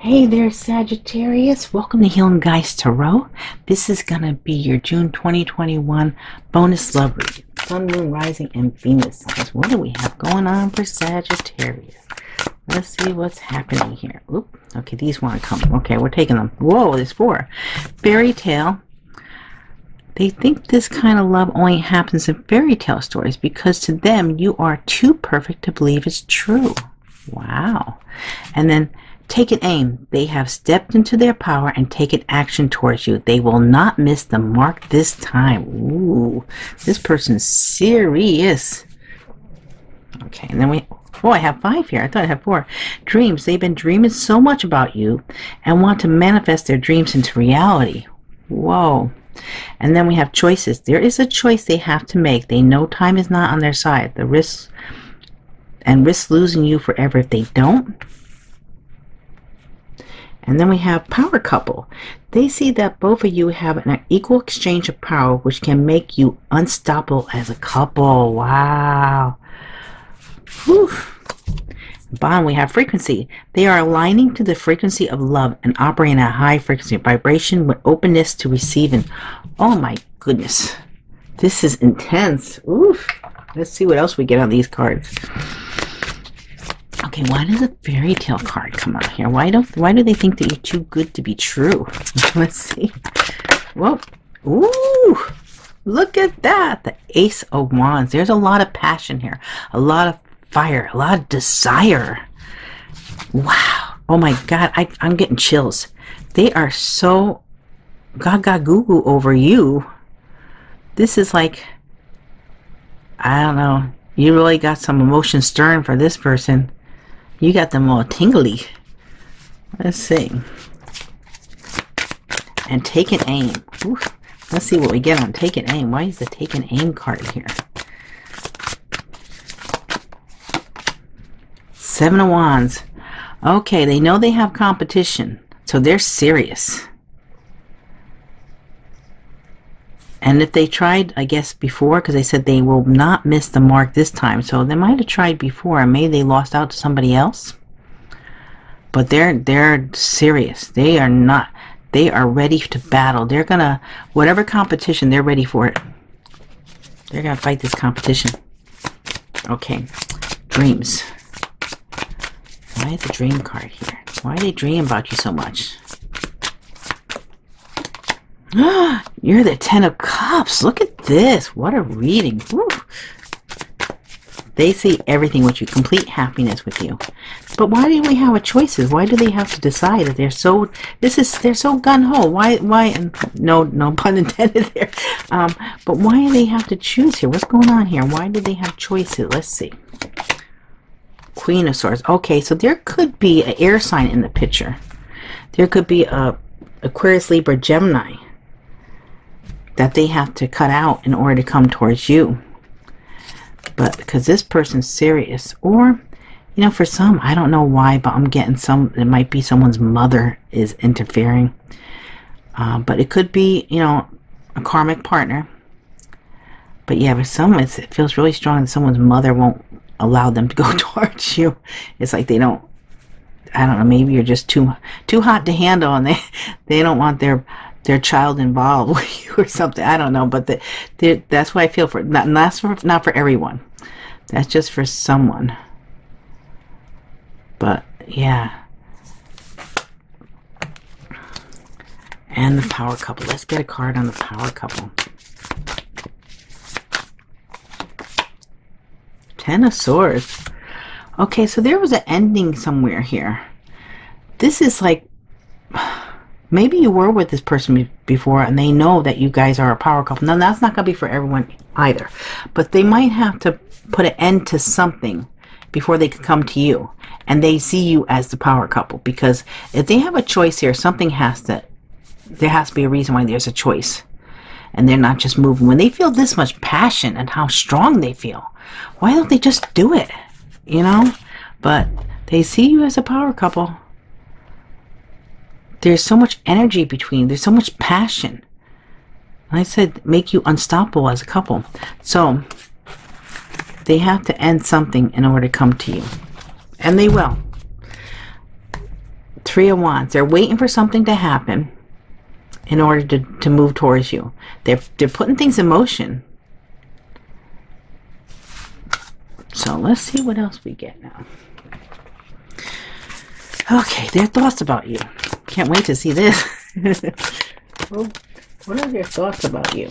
Hey there, Sagittarius. Welcome to Healing Guides Tarot. This is going to be your June 2021 bonus love reading. Sun, Moon, Rising, and Venus signs. What do we have going on for Sagittarius? Let's see what's happening here. Oop. Okay, these want to come. Okay, we're taking them. Whoa, there's four. Fairy tale. They think this kind of love only happens in fairy tale stories because to them you are too perfect to believe it's true. Wow. And then take an aim. They have stepped into their power and taken action towards you. They will not miss the mark this time. Ooh, this person's serious. Okay, and then we. Oh, I have five here. I thought I had four. Dreams. They've been dreaming so much about you and want to manifest their dreams into reality. Whoa. And then we have choices. There is a choice they have to make. They know time is not on their side. The risks and risk losing you forever if they don't. And then we have power couple. They see that both of you have an equal exchange of power, which can make you unstoppable as a couple. Wow. Whew. Bottom, we have frequency. They are aligning to the frequency of love and operating at high frequency vibration with openness to receiving. Oh my goodness. This is intense. Oof. Let's see what else we get on these cards. Okay, why does a fairy tale card come out here? Why don't why do they think that you're too good to be true? Let's see. Whoa. ooh, look at that. The Ace of Wands. There's a lot of passion here. A lot of fire, a lot of desire. Wow. Oh my god, I, I'm getting chills. They are so gaga goo goo over you. This is like I don't know. You really got some emotion stirring for this person. You got them all tingly. Let's see. And take an aim. Oof. Let's see what we get on take an aim. Why is the take an aim card here? Seven of Wands. Okay, they know they have competition, so they're serious. And if they tried, I guess, before, because they said they will not miss the mark this time, so they might have tried before, and maybe they lost out to somebody else. But they're they're serious. They are not. They are ready to battle. They're gonna whatever competition, they're ready for it. They're gonna fight this competition. Okay, dreams. Why is the dream card here? Why do they dream about you so much? You're the Ten of Cups. Look at this. What a reading. Woo. They see everything with you, complete happiness with you. But why do we have a choices? Why do they have to decide that they're so? This is they're so gun ho. Why? Why? No, no pun intended there. Um, but why do they have to choose here? What's going on here? Why do they have choices? Let's see. Queen of Swords. Okay, so there could be an air sign in the picture. There could be a Aquarius, Libra, Gemini that they have to cut out in order to come towards you. But because this person's serious, or you know, for some, I don't know why, but I'm getting some. It might be someone's mother is interfering, uh, but it could be you know a karmic partner. But yeah, for some, it feels really strong that someone's mother won't allow them to go towards you. It's like they don't. I don't know. Maybe you're just too too hot to handle, and they they don't want their their child involved with you or something. I don't know, but the, the, that's why I feel for not not for not for everyone. That's just for someone. But yeah. And the power couple. Let's get a card on the power couple. Ten of Swords. Okay, so there was an ending somewhere here. This is like maybe you were with this person before and they know that you guys are a power couple. Now, that's not going to be for everyone either, but they might have to put an end to something before they can come to you and they see you as the power couple because if they have a choice here, something has to, there has to be a reason why there's a choice and they're not just moving. When they feel this much passion and how strong they feel, why don't they just do it? You know? But they see you as a power couple there's so much energy between, there's so much passion. I said, make you unstoppable as a couple. So, they have to end something in order to come to you. And they will. Three of Wands. They're waiting for something to happen in order to, to move towards you. They're, they're putting things in motion. So let's see what else we get now. Okay, their thoughts about you. Can't wait to see this. well, what are your thoughts about you?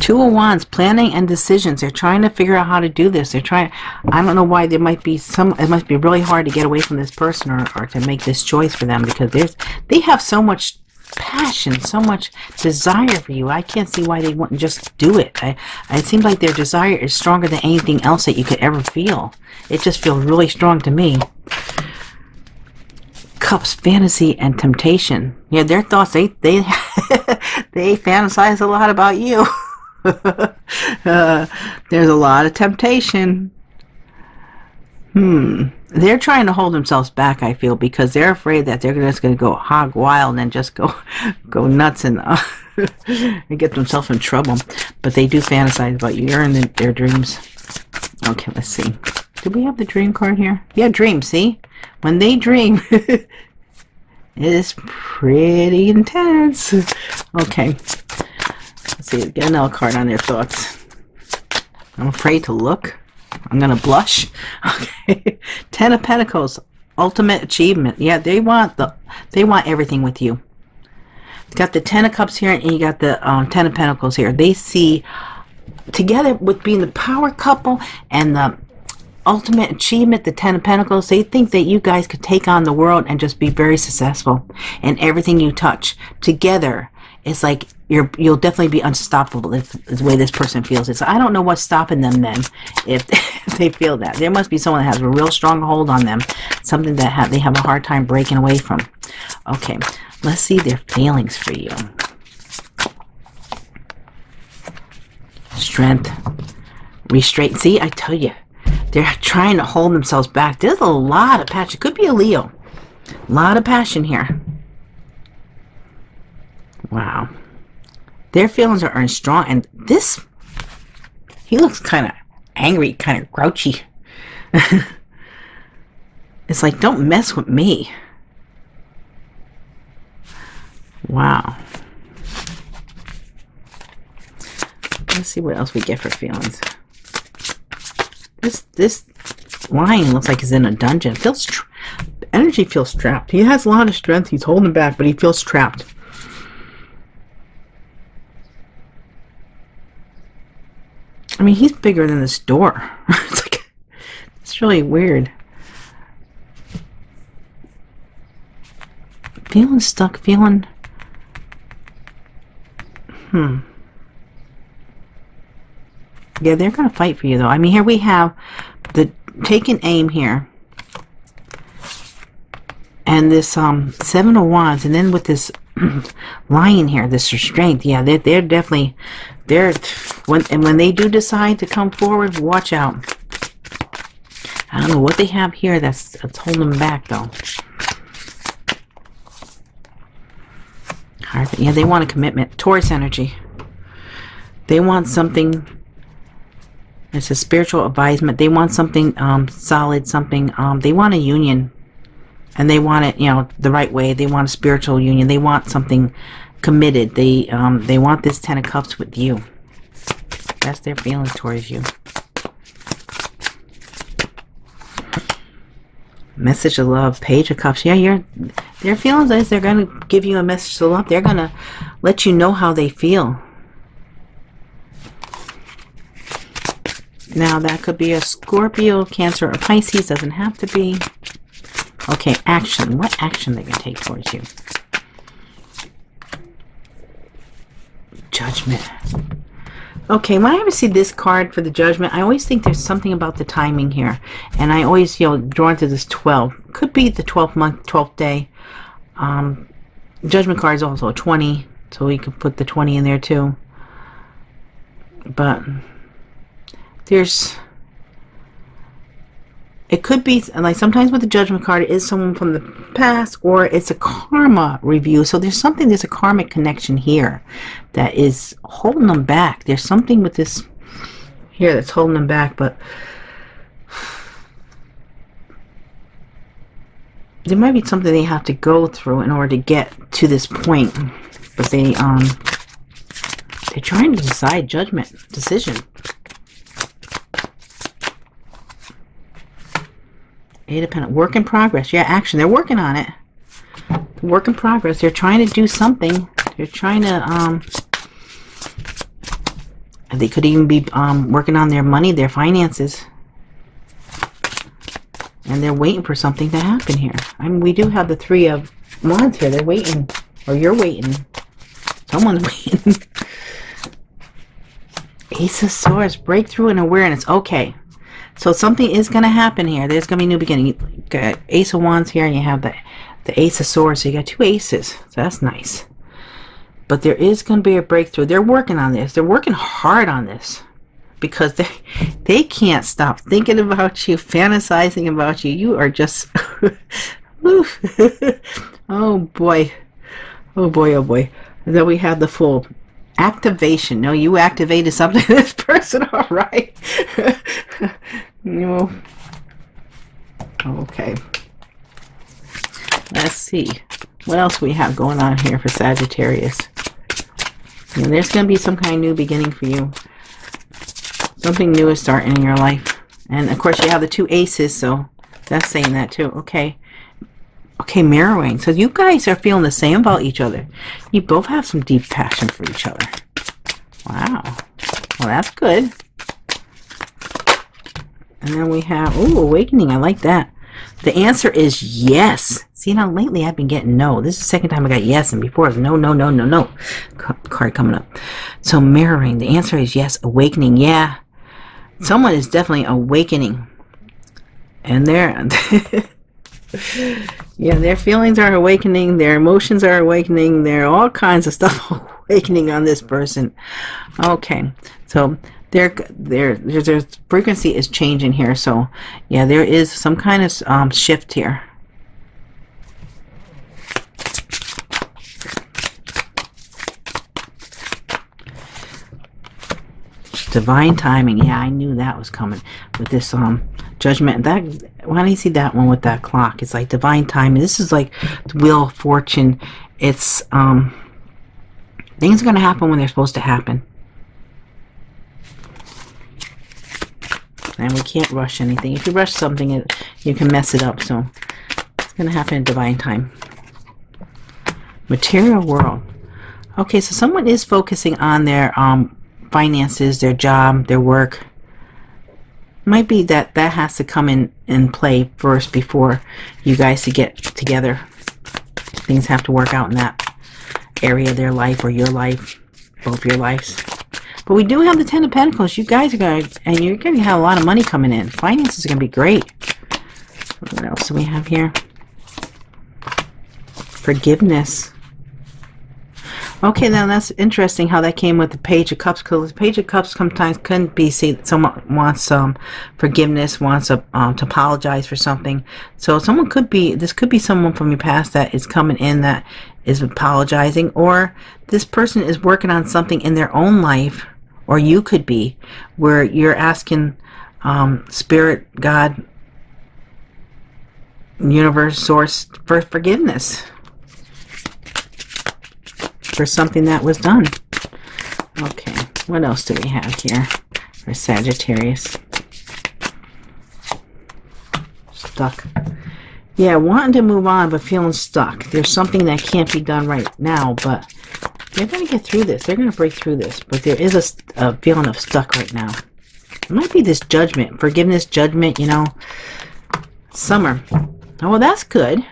Two of Wands, planning and decisions. They're trying to figure out how to do this. They're trying, I don't know why there might be some, it must be really hard to get away from this person or, or to make this choice for them because there's, they have so much passion, so much desire for you. I can't see why they wouldn't just do it. I, it seems like their desire is stronger than anything else that you could ever feel. It just feels really strong to me. Cups, fantasy, and temptation. Yeah, their thoughts, they, they, they fantasize a lot about you. uh, there's a lot of temptation. Hmm. They're trying to hold themselves back, I feel, because they're afraid that they're just going to go hog wild and just go go nuts and, uh, and get themselves in trouble. But they do fantasize about you. In the, their dreams. Okay, let's see. Do we have the dream card here? Yeah, dream, see? When they dream, it's pretty intense. Okay. Let's see, get an L card on their thoughts. I'm afraid to look. I'm gonna blush. Okay. Ten of Pentacles, ultimate achievement. Yeah, they want the they want everything with you. got the Ten of Cups here, and you got the um, Ten of Pentacles here. They see together with being the power couple and the ultimate achievement, the Ten of Pentacles, they think that you guys could take on the world and just be very successful in everything you touch. Together, it's like you're you'll definitely be unstoppable if the way this person feels it. So I don't know what's stopping them then if, they feel that. There must be someone that has a real strong hold on them, something that they have a hard time breaking away from. Okay, let's see their feelings for you. Strength, restraint. See, I tell you, they're trying to hold themselves back. There's a lot of passion. Could be a Leo. A lot of passion here. Wow. Their feelings are earned strong, and this, he looks kind of angry, kind of grouchy. it's like, don't mess with me. Wow. Let's see what else we get for feelings. This this lion looks like he's in a dungeon. Feels energy feels trapped. He has a lot of strength. He's holding back, but he feels trapped. I mean, he's bigger than this door. it's like, it's really weird. Feeling stuck, feeling. Hmm. Yeah, they're going to fight for you, though. I mean, here we have the taking aim here. And this um seven of wands, and then with this lion here, this restraint. Yeah, they're, they're definitely they're when and when they do decide to come forward, watch out. I don't know what they have here that's, that's holding them back though. Yeah, they want a commitment. Taurus energy. They want something. It's a spiritual advisement. They want something um, solid, something. Um, they want a union, and they want it, you know, the right way. They want a spiritual union. They want something committed. They um, they want this Ten of Cups with you. That's their feelings towards you. Message of love, Page of Cups. Yeah, you're. Their feelings is they're gonna give you a message of love. They're gonna let you know how they feel. Now that could be a Scorpio, Cancer, or Pisces. Doesn't have to be. Okay, action. What action they gonna take towards you? Judgment. Okay, when I ever see this card for the judgment, I always think there's something about the timing here. And I always feel drawn to this 12. Could be the 12th month, 12th day. Um, judgment card is also a 20, so we could put the 20 in there too. But there's it could be, like sometimes with the judgment card, it is someone from the past or it's a karma review. So there's something, there's a karmic connection here that is holding them back. There's something with this here that's holding them back, but there might be something they have to go through in order to get to this point. But they um they're trying to decide judgment decision. Pentacles. Work in progress. Yeah, action. They're working on it. Work in progress. They're trying to do something. They're trying to um they could even be um, working on their money, their finances. And they're waiting for something to happen here. I mean, we do have the three of wands here. They're waiting. Or you're waiting. Someone's waiting. Ace of Swords. Breakthrough and awareness. Okay. So something is going to happen here. There's going to be a new beginning. You got Ace of Wands here, and you have the, the Ace of Swords. So you got two aces. So that's nice. But there is going to be a breakthrough. They're working on this. They're working hard on this because they they can't stop thinking about you, fantasizing about you. You are just oh boy. Oh boy, oh boy. And then we have the full activation. No, you activated something this person, all right. You Okay. Let's see. What else we have going on here for Sagittarius? And there's going to be some kind of new beginning for you. Something new is starting in your life. And of course you have the two aces, so that's saying that too. Okay. Okay, mirroring. So you guys are feeling the same about each other. You both have some deep passion for each other. Wow. Well, that's good. And then we have, oh, awakening. I like that. The answer is yes. See, now lately I've been getting no. This is the second time I got yes, and before it was no, no, no, no, no. card coming up. So mirroring. The answer is yes. Awakening. Yeah. Someone is definitely awakening. And they're... yeah, their feelings are awakening. Their emotions are awakening. There are all kinds of stuff awakening on this person. Okay. So their their their frequency is changing here. So yeah, there is some kind of um, shift here. Divine timing. Yeah, I knew that was coming with this um judgment. That when I see that one with that clock, it's like divine timing. This is like of fortune. It's um things are gonna happen when they're supposed to happen. And we can't rush anything. If you rush something, it, you can mess it up. So it's going to happen in divine time. Material world. Okay, so someone is focusing on their um, finances, their job, their work. Might be that that has to come in and play first before you guys to get together. Things have to work out in that area of their life or your life, both your lives. But we do have the Ten of Pentacles. You guys are going to, and you're going to have a lot of money coming in. Finances are going to be great. What else do we have here? Forgiveness. Okay, now that's interesting how that came with the Page of Cups, because the Page of Cups sometimes couldn't be see someone wants um, forgiveness, wants a, um, to apologize for something. So someone could be, this could be someone from your past that is coming in that is apologizing, or this person is working on something in their own life or you could be, where you're asking um, Spirit, God, Universe, Source for forgiveness for something that was done. Okay, what else do we have here for Sagittarius? Stuck. Yeah, wanting to move on, but feeling stuck. There's something that can't be done right now, but they're going to get through this. They're going to break through this. But there is a, a feeling of stuck right now. It might be this judgment, forgiveness, judgment, you know. Summer. Oh, well, that's good.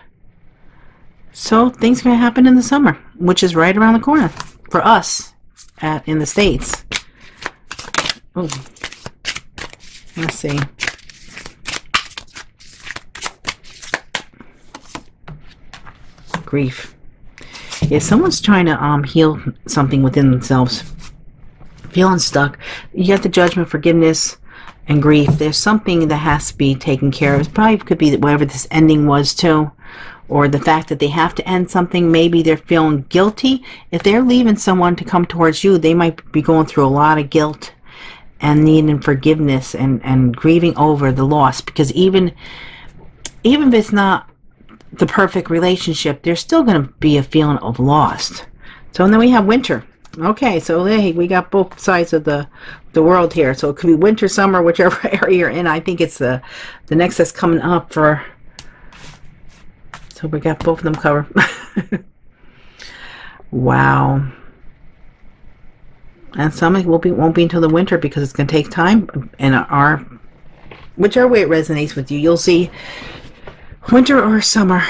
So things to happen in the summer, which is right around the corner for us at in the States. Oh, let's see. Grief. If someone's trying to um, heal something within themselves, feeling stuck, you got the judgment, forgiveness, and grief. There's something that has to be taken care of. It probably could be whatever this ending was too, or the fact that they have to end something. Maybe they're feeling guilty. If they're leaving someone to come towards you, they might be going through a lot of guilt and needing forgiveness and, and grieving over the loss. Because even even if it's not the perfect relationship, there's still going to be a feeling of lost. So and then we have winter. Okay, so hey, we got both sides of the the world here. So it could be winter, summer, whichever area you're in. I think it's the the next that's coming up for. So we got both of them covered. wow. And some will be won't be until the winter because it's going to take time. And our whichever way it resonates with you, you'll see winter or summer?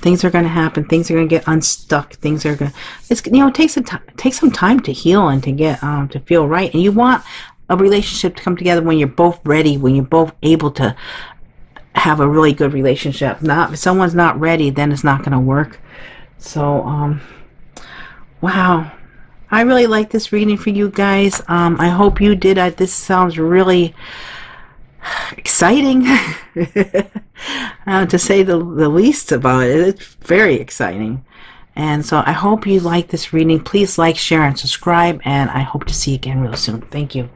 Things are going to happen. Things are going to get unstuck. Things are going to it's you know it takes a time take some time to heal and to get um to feel right. And you want a relationship to come together when you're both ready when you're both able to have a really good relationship. Not if someone's not ready then it's not going to work. So um wow. I really like this reading for you guys. Um i hope you did. Uh, this sounds really exciting uh, to say the, the least about it. It's very exciting. And so I hope you like this reading. Please like, share, and subscribe. And I hope to see you again real soon. Thank you.